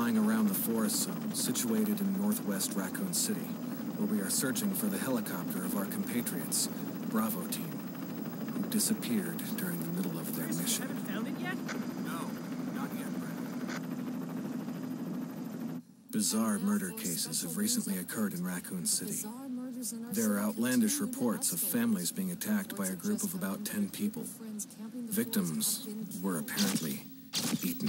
Alpha Team is flying around the forest zone situated in northwest Raccoon City, where we are searching for the helicopter of our compatriots, Bravo Team, who disappeared during the middle of their mission. Haven't found it yet? No, not yet, Brad. Bizarre murder cases have recently occurred in Raccoon City. There are outlandish reports of families being attacked by a group of about 10 people. Victims were apparently eaten.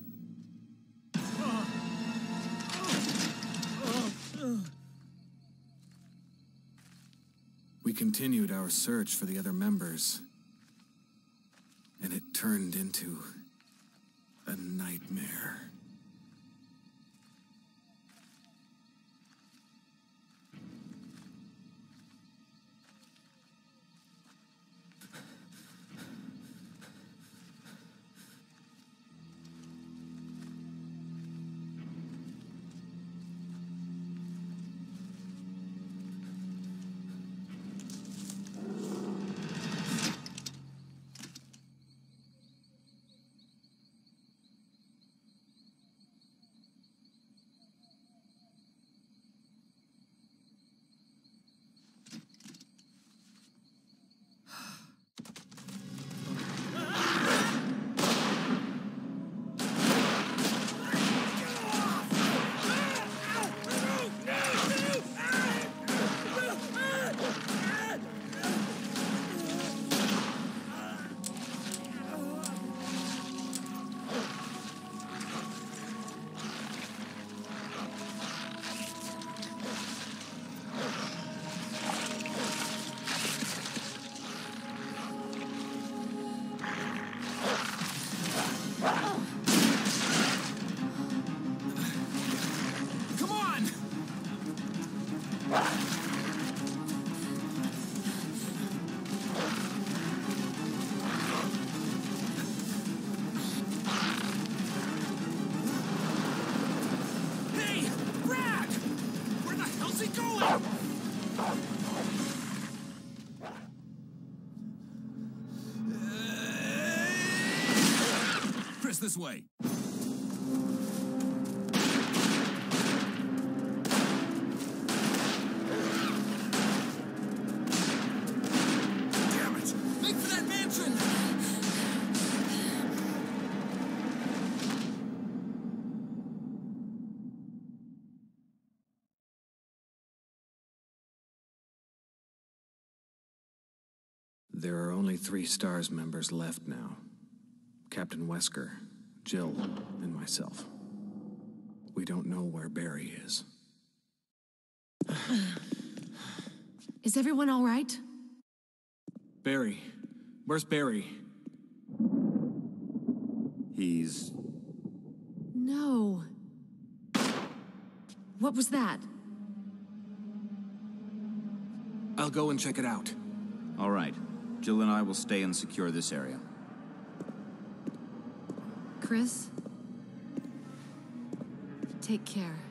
Continued our search for the other members, and it turned into this way. There are only three STARS members left now. Captain Wesker, Jill, and myself. We don't know where Barry is. Is everyone all right? Barry. Where's Barry? He's. No. What was that? I'll go and check it out. All right. Jill and I will stay and secure this area. Chris? Take care.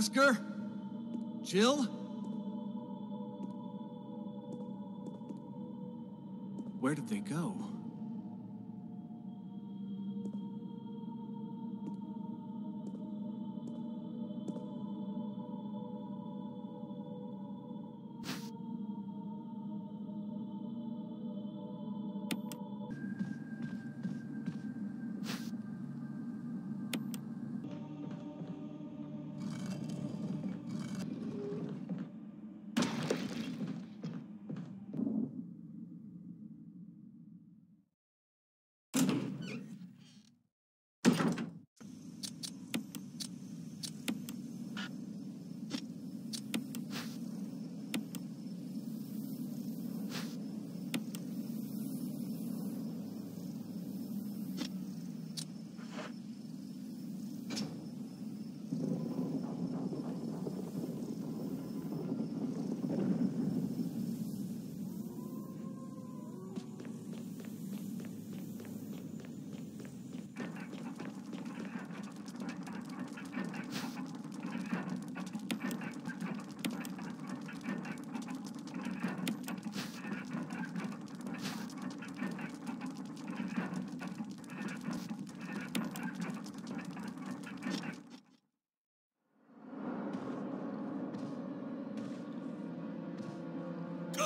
Wesker? Jill? Where did they go?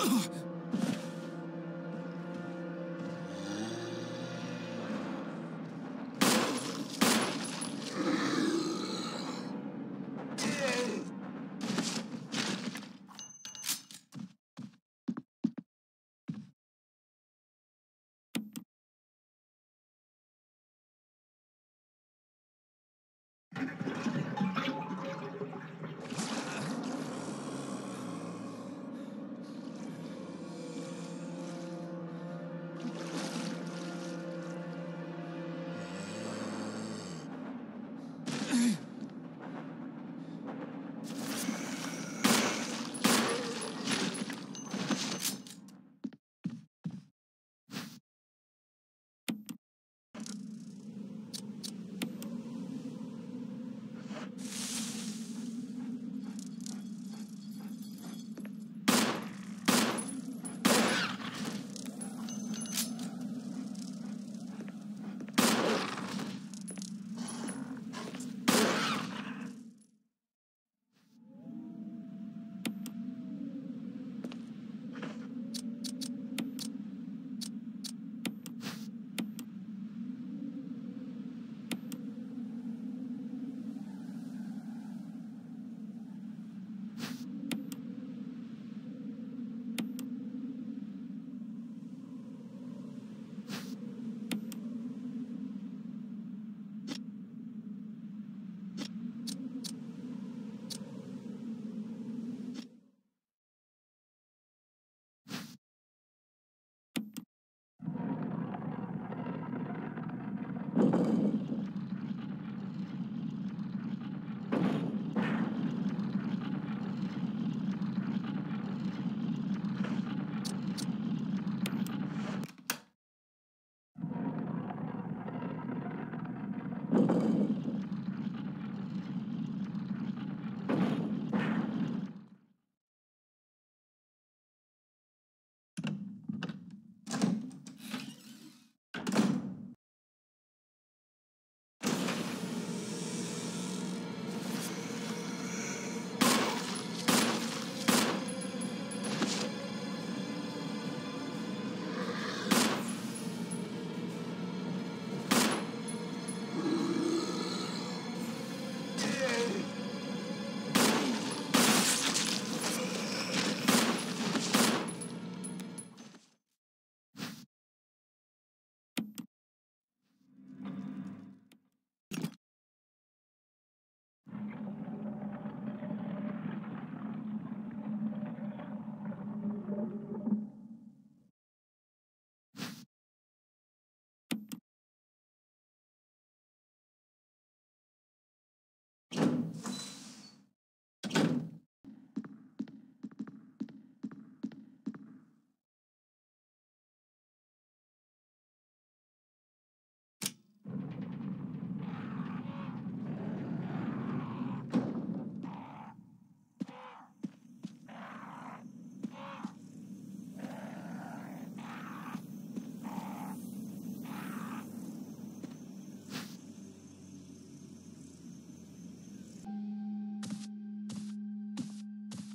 Ugh!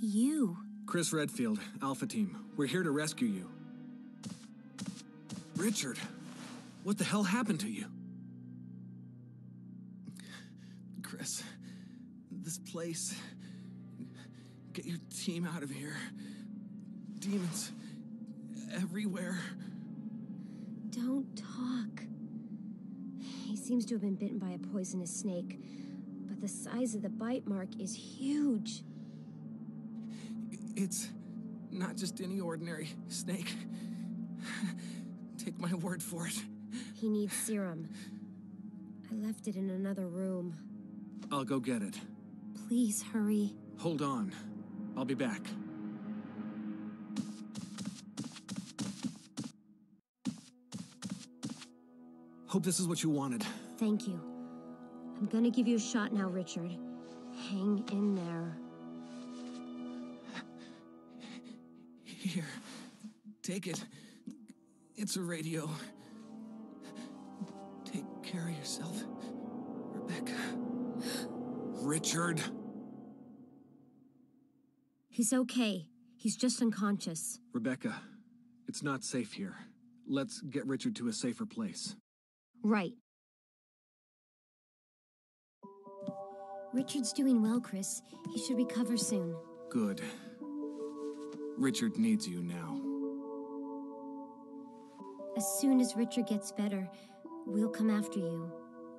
You. Chris Redfield, Alpha Team. We're here to rescue you. Richard, what the hell happened to you? Chris, this place. Get your team out of here. Demons everywhere. Don't talk. He seems to have been bitten by a poisonous snake, but the size of the bite mark is huge. It's not just any ordinary snake. Take my word for it. He needs serum. I left it in another room. I'll go get it. Please hurry. Hold on. I'll be back. Hope this is what you wanted. Thank you. I'm gonna give you a shot now, Richard. Hang in there. Here. Take it. It's a radio. Take care of yourself, Rebecca. Richard. He's okay. He's just unconscious. Rebecca, it's not safe here. Let's get Richard to a safer place. Right. Richard's doing well, Chris. He should recover soon. Good. Richard needs you now. As soon as Richard gets better, we'll come after you.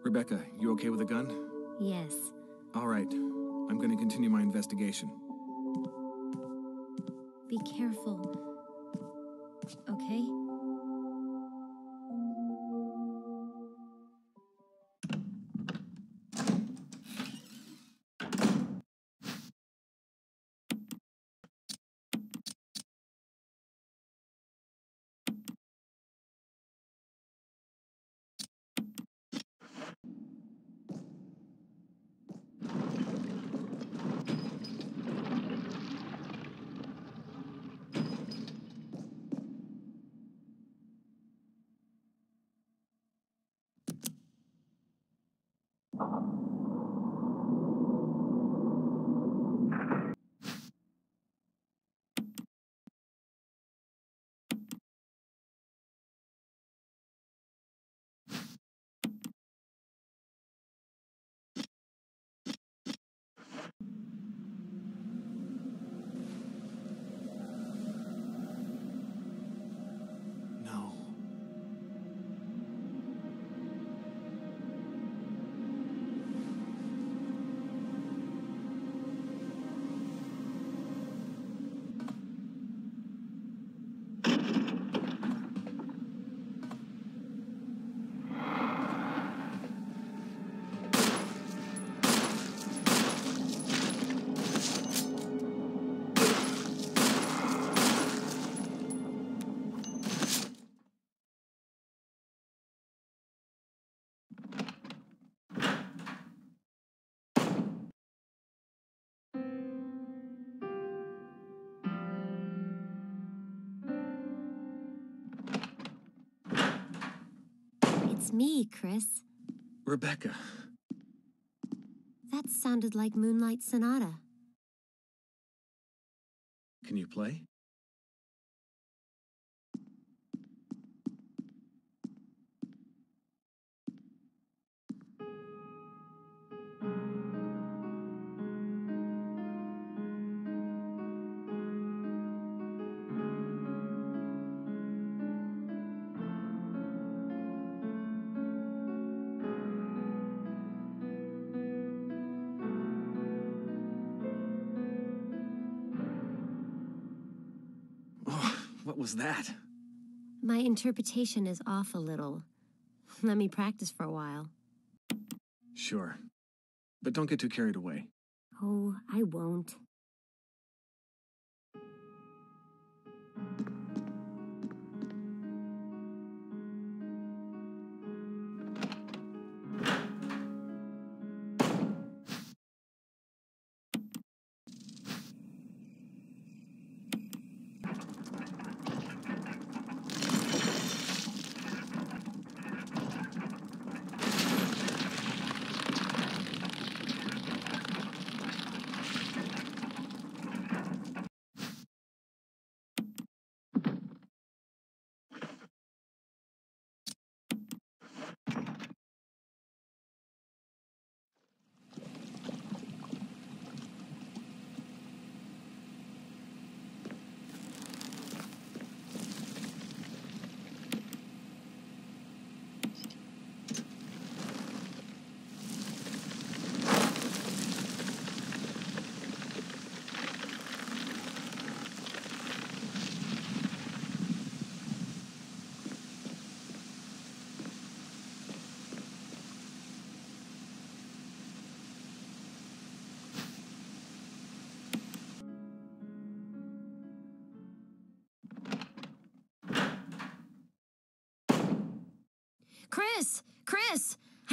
Rebecca, you okay with a gun? Yes. All right. I'm going to continue my investigation. Be careful. Okay? Me, Chris. Rebecca. That sounded like Moonlight Sonata. Can you play? Was that? My interpretation is off a little. Let me practice for a while. Sure. But don't get too carried away. Oh, I won't.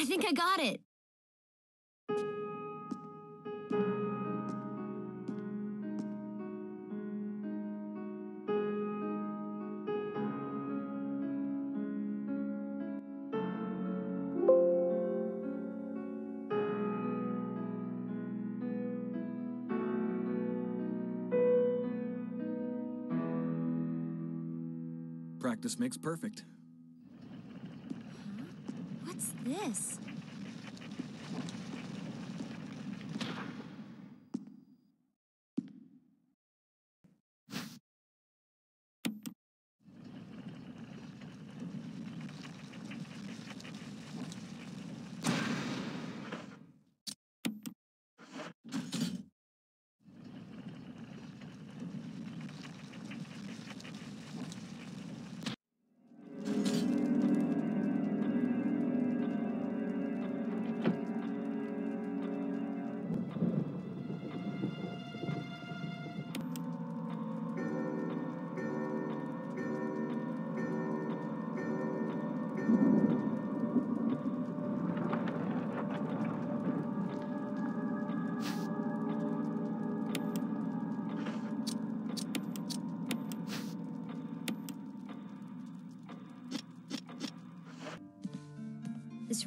think I got it. Practice makes perfect. This?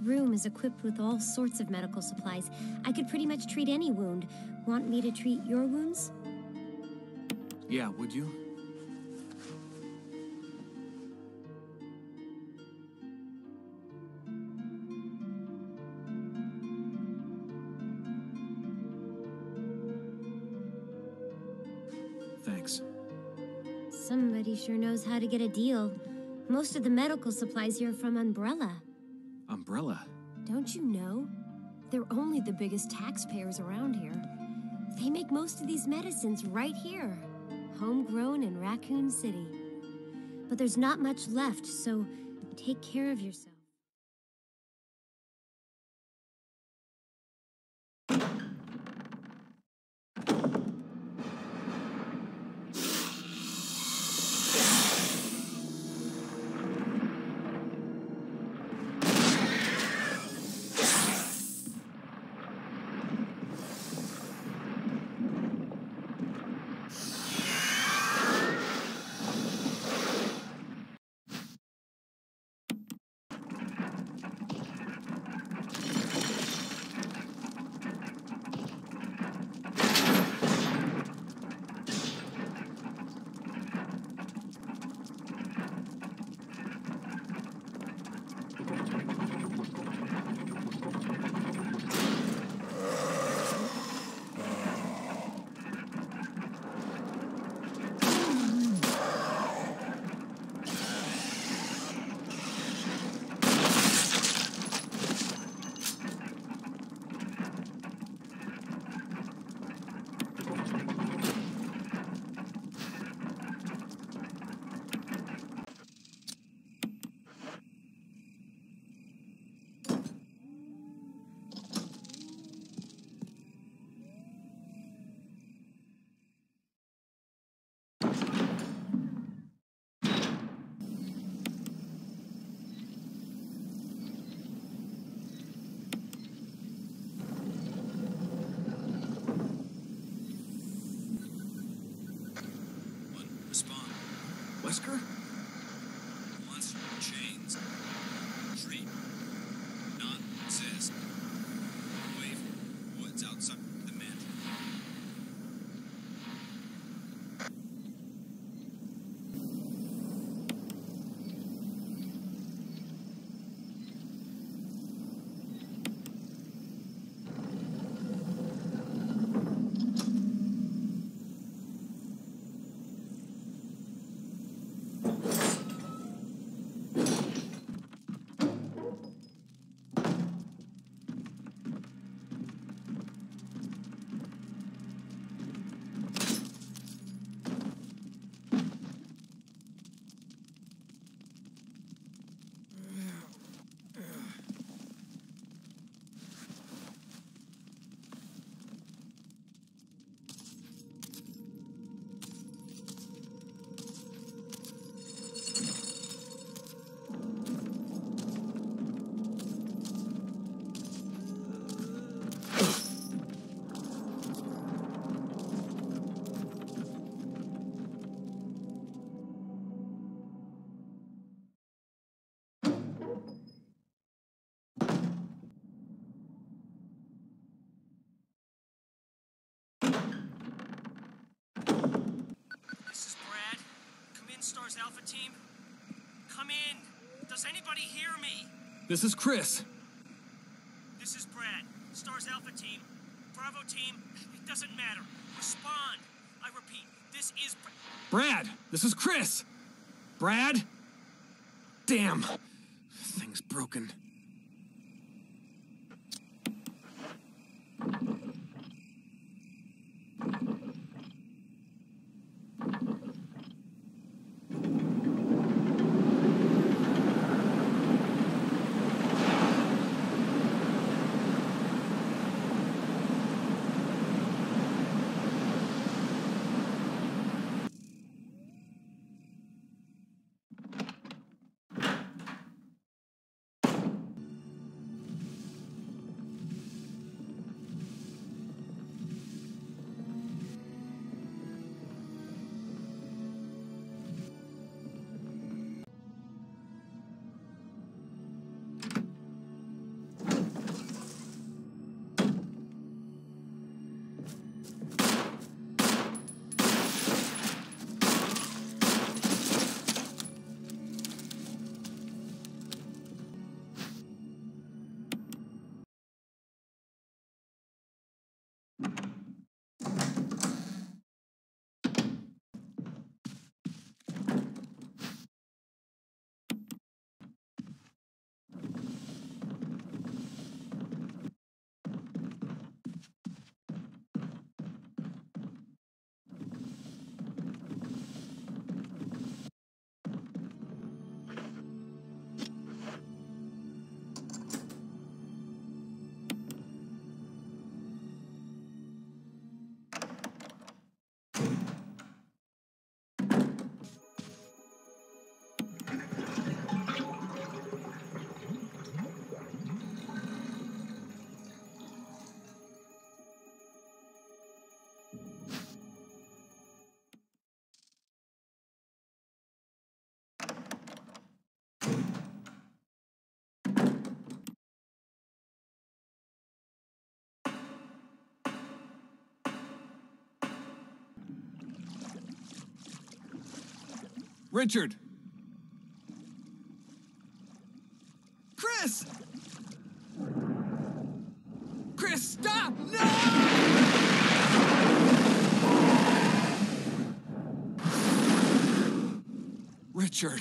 Room is equipped with all sorts of medical supplies. I could pretty much treat any wound. Want me to treat your wounds? Yeah, would you? Thanks. Somebody sure knows how to get a deal. Most of the medical supplies here are from Umbrella. Umbrella. Don't you know? They're only the biggest taxpayers around here. They make most of these medicines right here, homegrown in Raccoon City. But there's not much left, so take care of yourself. Does anybody hear me? This is Chris. This is Brad. Stars Alpha Team. Bravo Team. It doesn't matter. Respond. I repeat, this is Br- Brad, this is Chris. Brad? Damn. Richard! Chris! Chris, stop! No! Richard.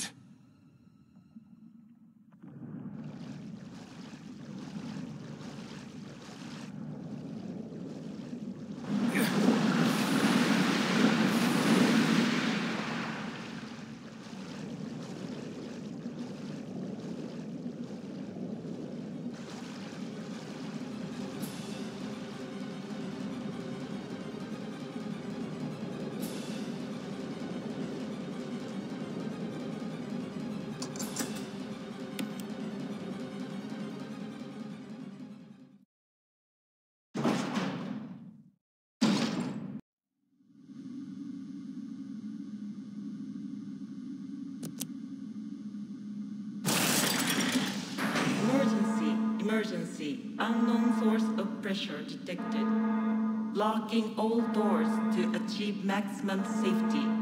Unknown source of pressure detected. Locking all doors to achieve maximum safety.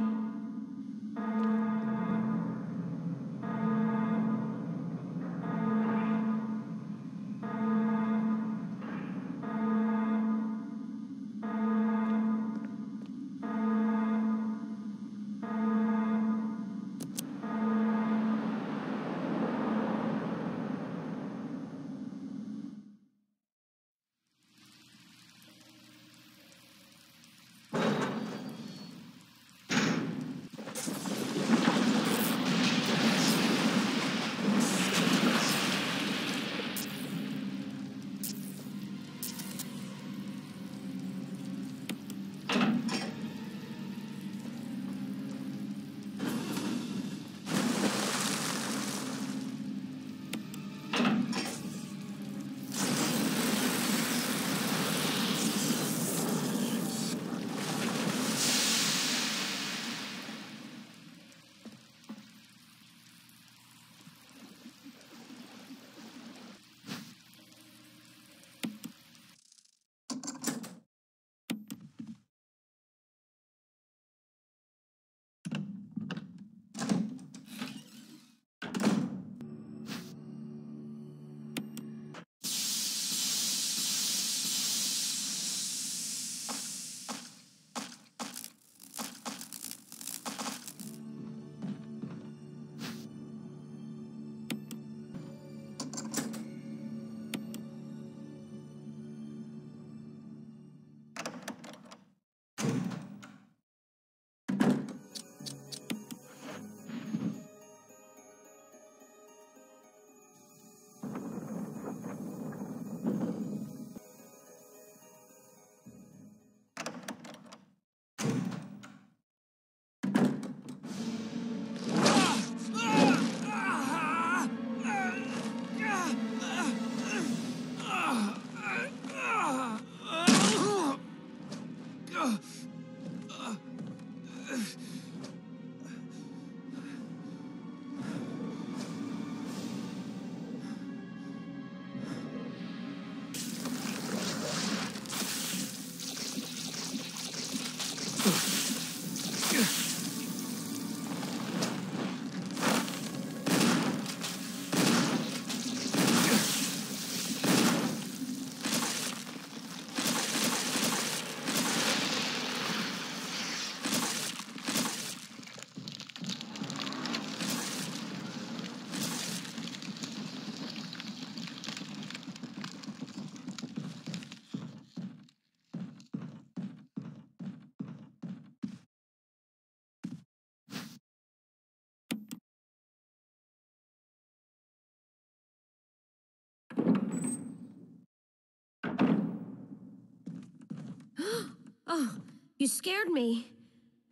Oh, you scared me.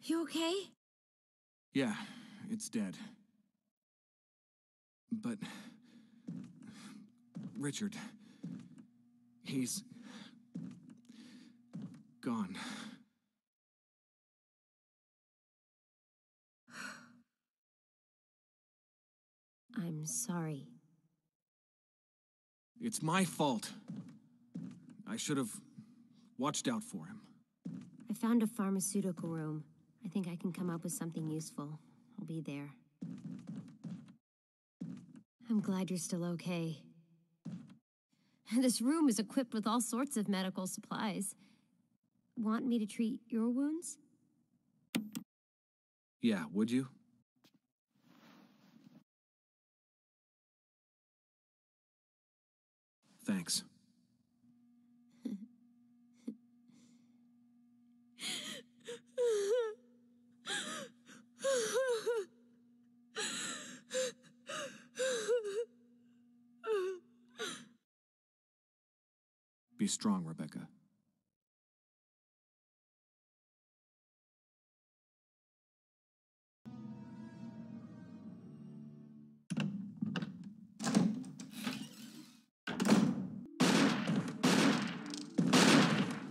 You okay? Yeah, it's dead. But. Richard. He's. gone. I'm sorry. It's my fault. I should have watched out for him. I found a pharmaceutical room. I think I can come up with something useful. I'll be there. I'm glad you're still okay. This room is equipped with all sorts of medical supplies. Want me to treat your wounds? Yeah, would you? Thanks. Be strong, Rebecca.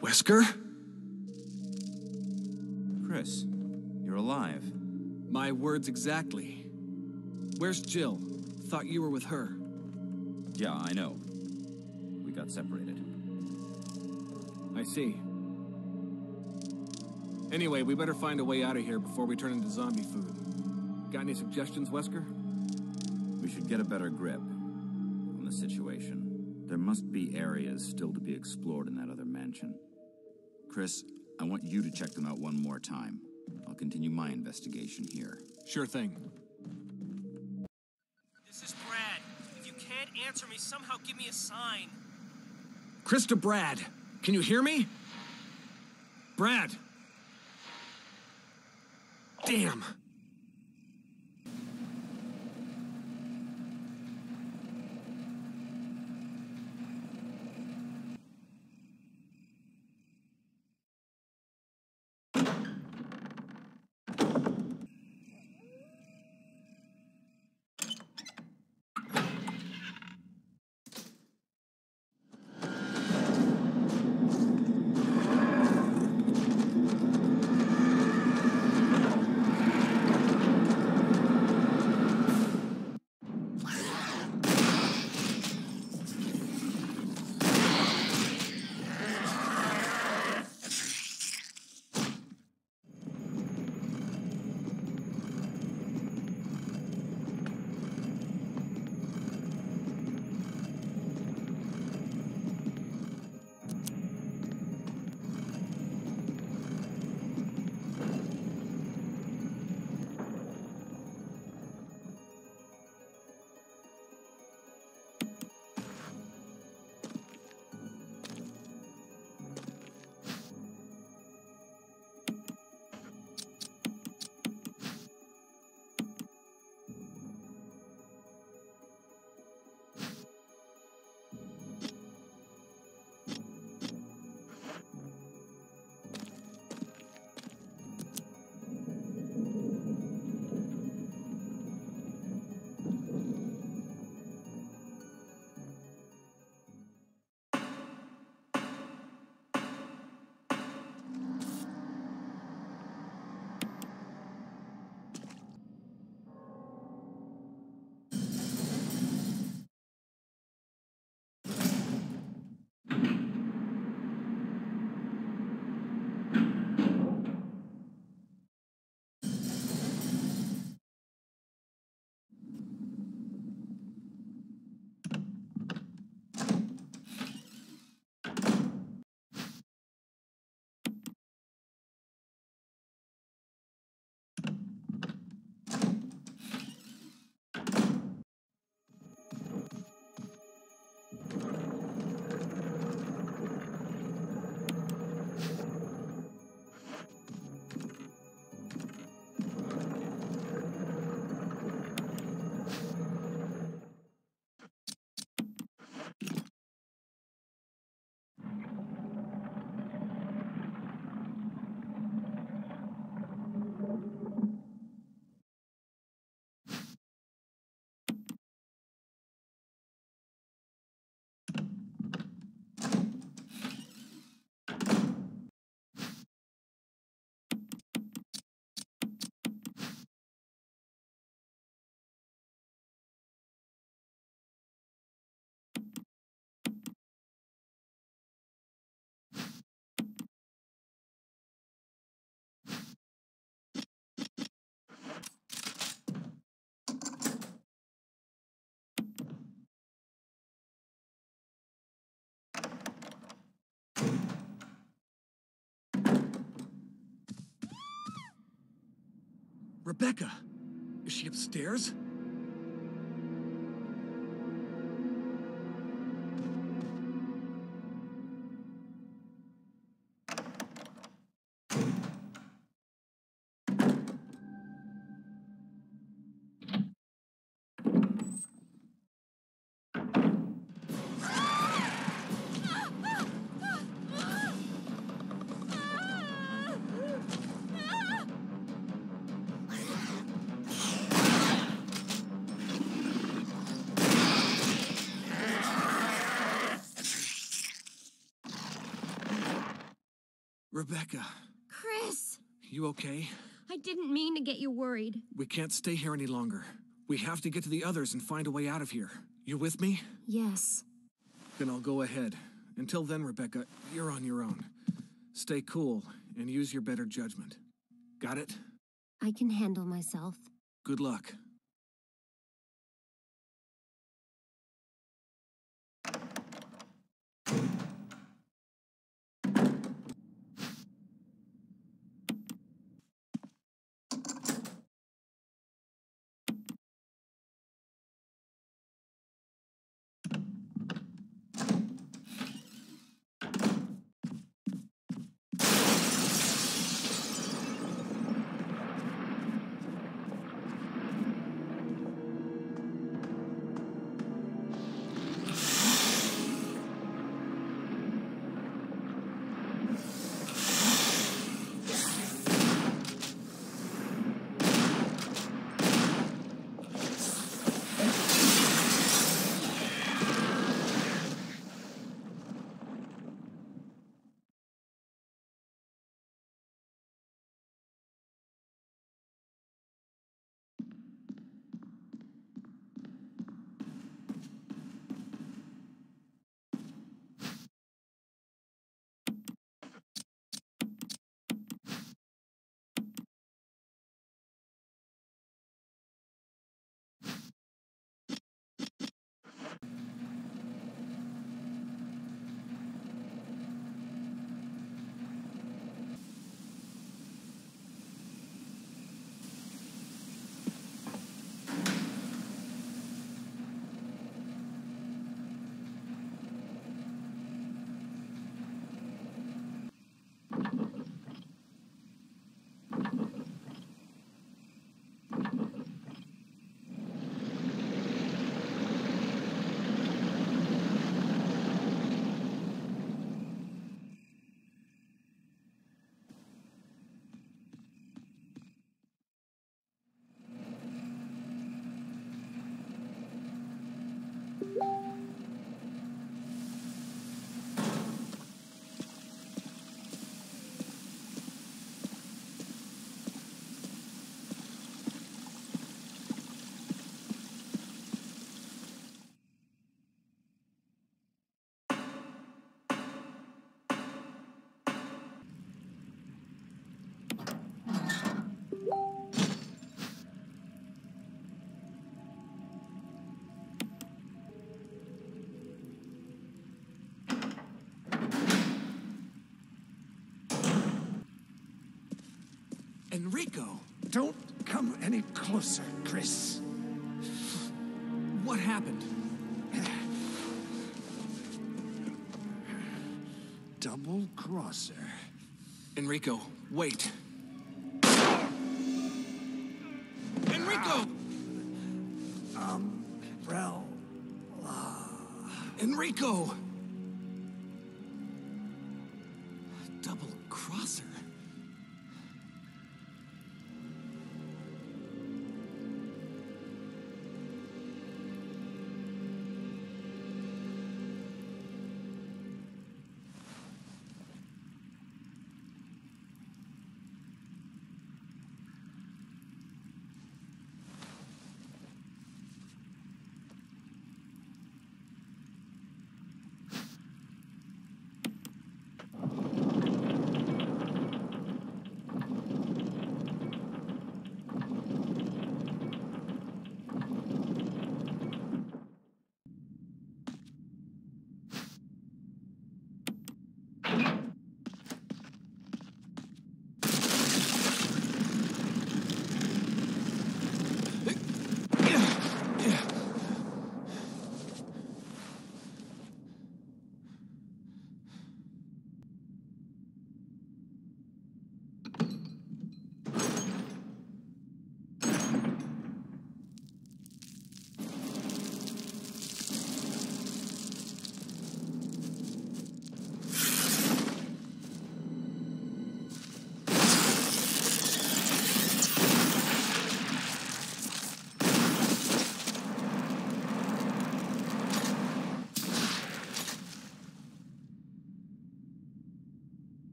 Wesker? Chris, you're alive. My words exactly. Where's Jill? Thought you were with her. Yeah, I know. We got separated. I see. Anyway, we better find a way out of here before we turn into zombie food. Got any suggestions, Wesker? We should get a better grip on the situation. There must be areas still to be explored in that other mansion. Chris, I want you to check them out one more time. I'll continue my investigation here. Sure thing. This is Brad. If you can't answer me, somehow give me a sign. Chris to Brad, can you hear me? Brad! Damn! Rebecca! Is she upstairs? Rebecca, Chris! you okay? I didn't mean to get you worried. We can't stay here any longer. We have to get to the others and find a way out of here. You with me? Yes. Then I'll go ahead. Until then, Rebecca, you're on your own. Stay cool and use your better judgment. Got it? I can handle myself. Good luck. Enrico! Don't come any closer, Chris. What happened? Double crosser. Enrico, wait.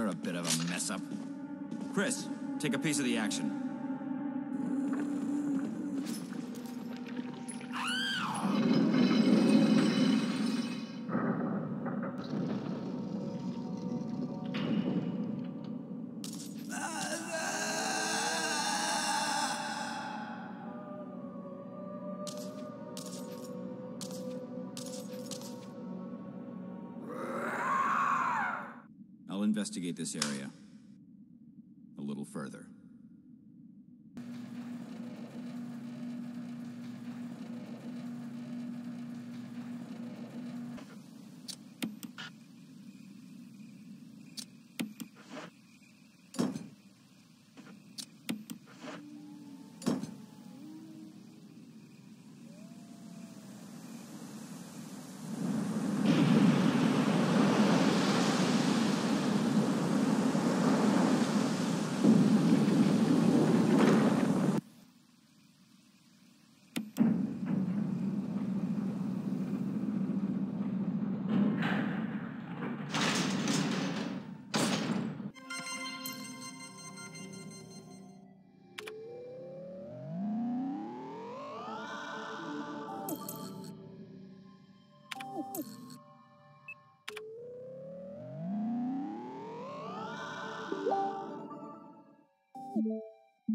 You're a bit of a mess up. Chris, take a piece of the action. This area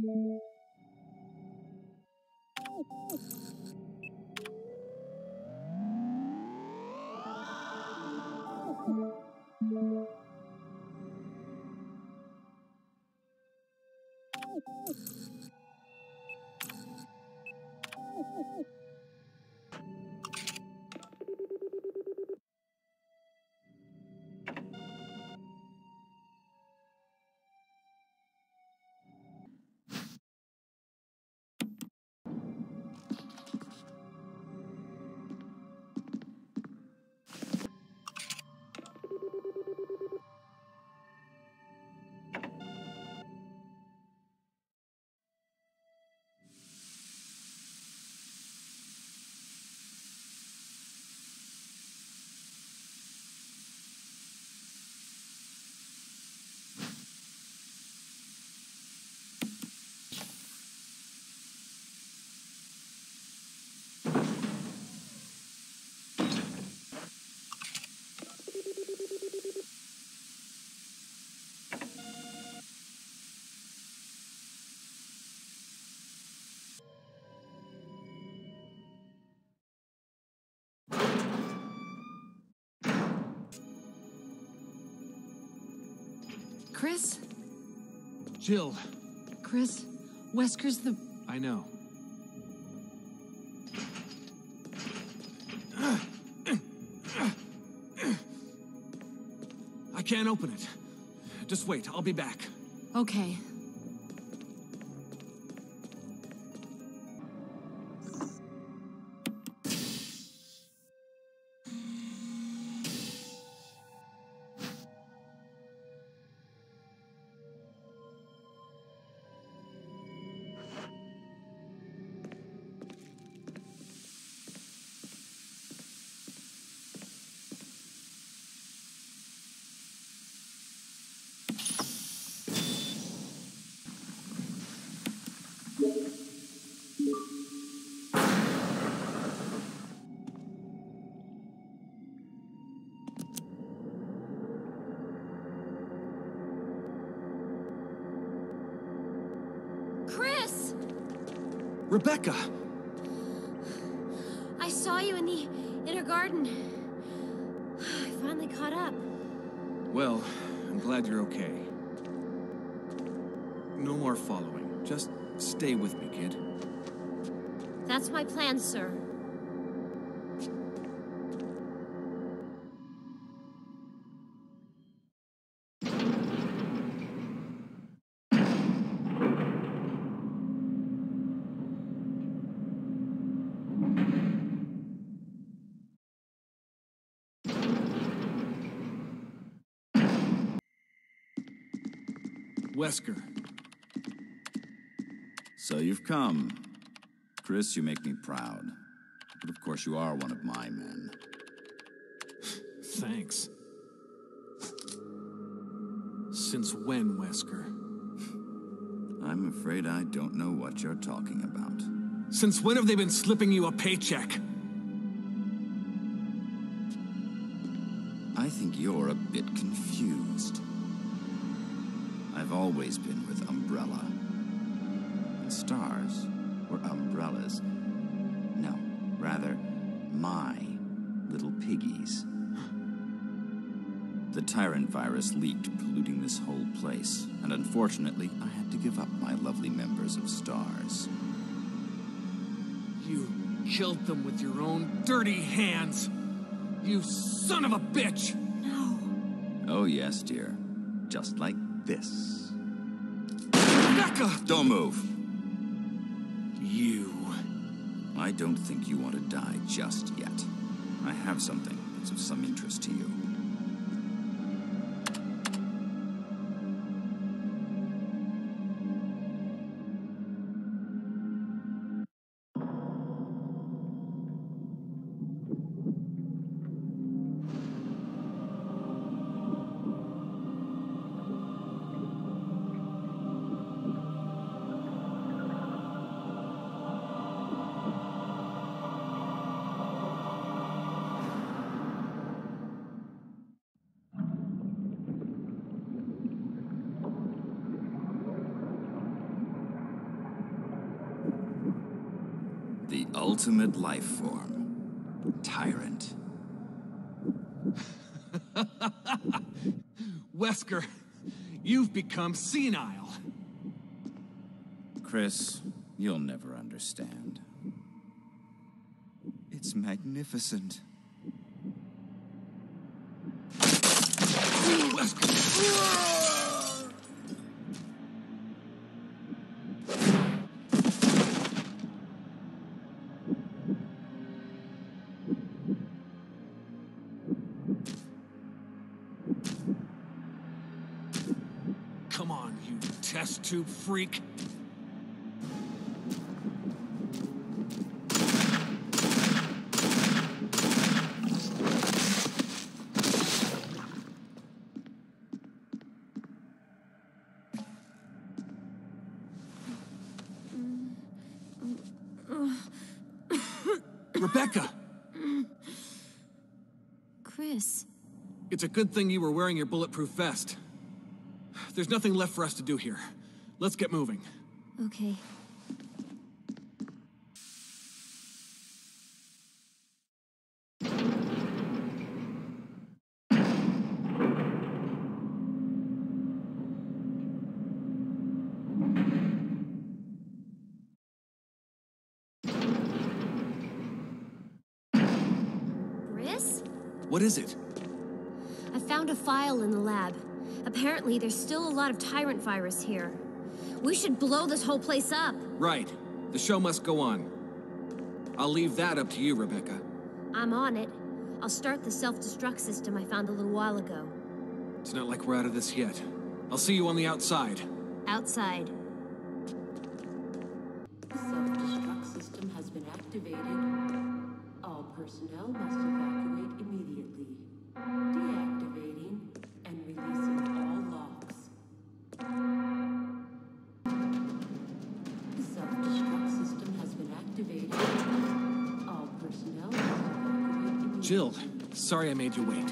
little further. Chris? Jill, Chris? Wesker's the. I know. I can't open it. Just wait, I'll be back. Okay. That's my plan, sir. Wesker. So you've come. Chris, you make me proud. But of course, you are one of my men. Thanks. Since when, Wesker? I'm afraid I don't know what you're talking about. Since when have they been slipping you a paycheck? I think you're a bit confused. I've always been with Umbrella. And stars were umbrellas. No, rather, my little piggies. The Tyrant virus leaked, polluting this whole place, and unfortunately, I had to give up my lovely members of STARS. You killed them with your own dirty hands! You son of a bitch! No. Oh, yes, dear. Just like this. Rebecca! Don't move! I don't think you want to die just yet. I have something that's of some interest to you. Ultimate life form. Tyrant. Wesker, you've become senile. Chris, you'll never understand. It's magnificent. Test tube freak. Rebecca! Chris, It's a good thing you were wearing your bulletproof vest. There's nothing left for us to do here. Let's get moving. okay. Chris? What is it? I found a file in the lab. Apparently, there's still a lot of Tyrant virus here. We should blow this whole place up. Right. The show must go on. I'll leave that up to you, Rebecca. I'm on it. I'll start the self-destruct system I found a little while ago. It's not like we're out of this yet. I'll see you on the outside. Outside. Self-destruct system has been activated. All personnel must Jill, sorry I made you wait.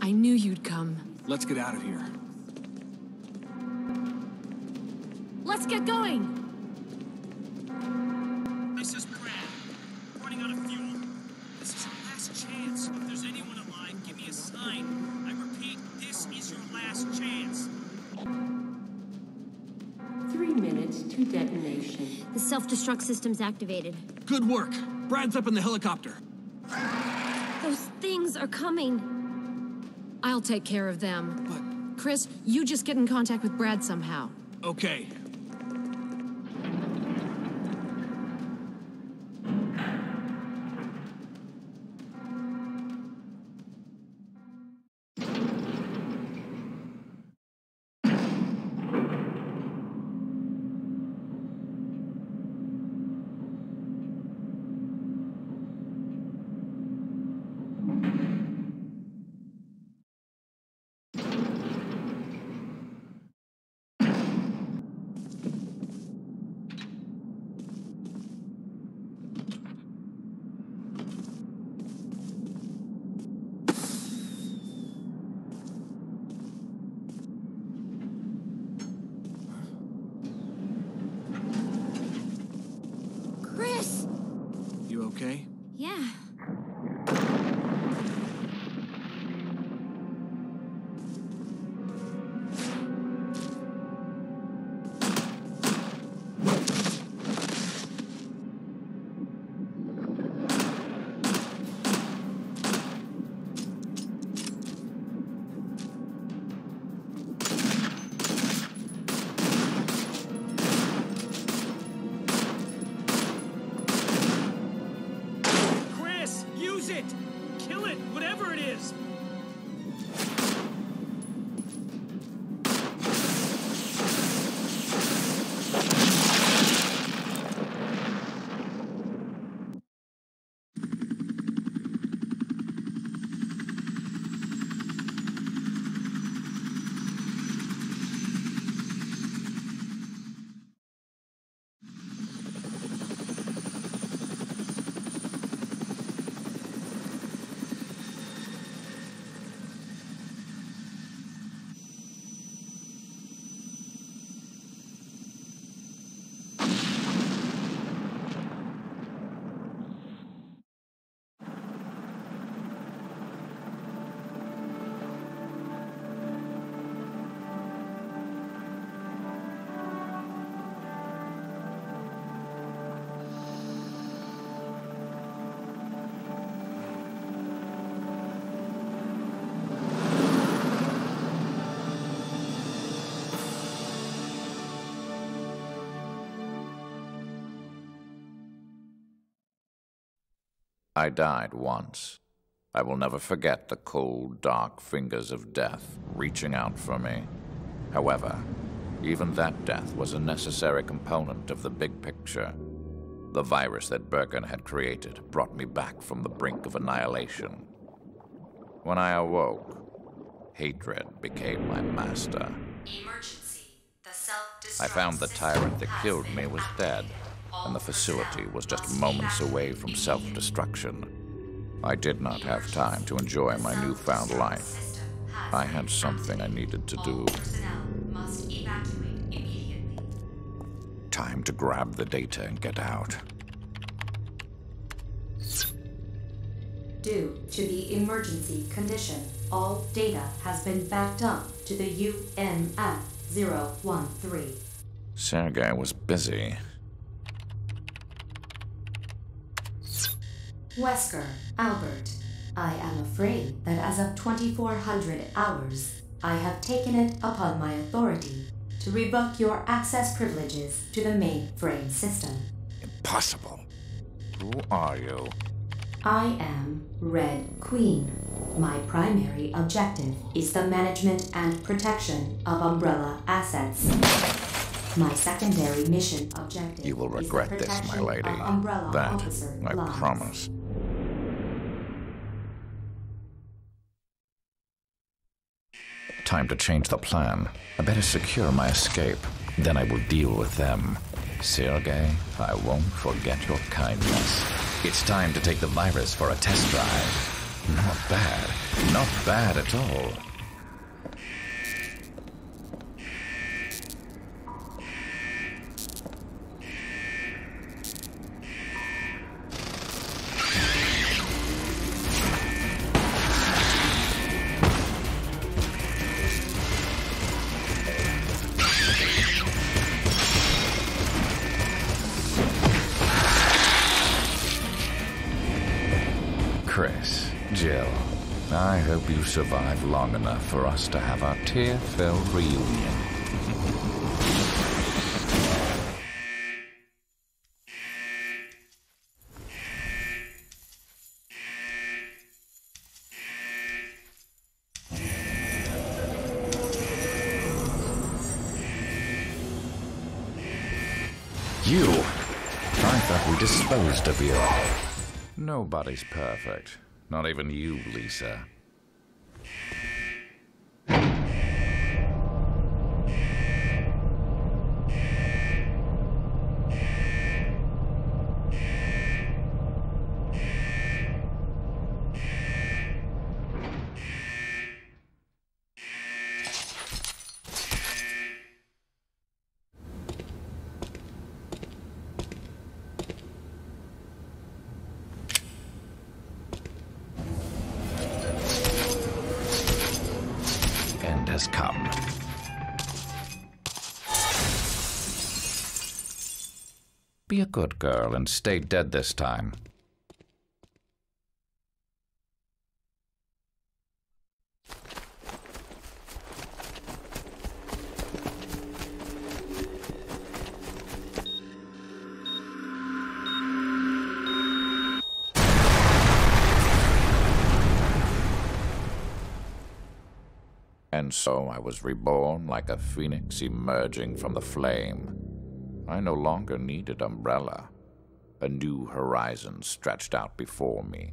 I knew you'd come. Let's get out of here. Let's get going! This is Brad. Running out of fuel. This is your last chance. If there's anyone alive, give me a sign. I repeat, this is your last chance. Three minutes to detonation. The self-destruct system's activated. Good work. Brad's up in the helicopter. Are coming. I'll take care of them. But, Chris, you just get in contact with Brad somehow. okay. I died once. I will never forget the cold, dark fingers of death reaching out for me. However, even that death was a necessary component of the big picture. The virus that Birkin had created brought me back from the brink of annihilation. When I awoke, hatred became my master. Emergency. The I found the tyrant that killed me was dead, and the facility was just moments away from self destruction. I did not have time to enjoy my newfound life. I had something I needed to do. must evacuate immediately. Time to grab the data and get out. Due to the emergency condition, all data has been backed up to the UMF-013. Sergei was busy. Wesker, Albert, I am afraid that as of 2400 hours, I have taken it upon my authority to revoke your access privileges to the mainframe system. Impossible. Who are you? I am Red Queen. My primary objective is the management and protection of Umbrella assets. My secondary mission objective You will regret this, my lady. That I lives. promise. Time to change the plan. I better secure my escape. Then I will deal with them. Sergei, I won't forget your kindness. It's time to take the virus for a test drive. Not bad. Not bad at all. Survive long enough for us to have our tear filled reunion. You! I thought we disposed of you. Nobody's perfect. Not even you, Lisa. And stay dead this time. And so I was reborn like a phoenix emerging from the flame. I no longer needed Umbrella. A new horizon stretched out before me.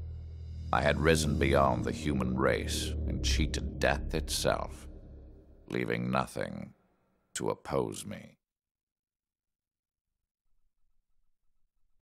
I had risen beyond the human race and cheated death itself, leaving nothing to oppose me.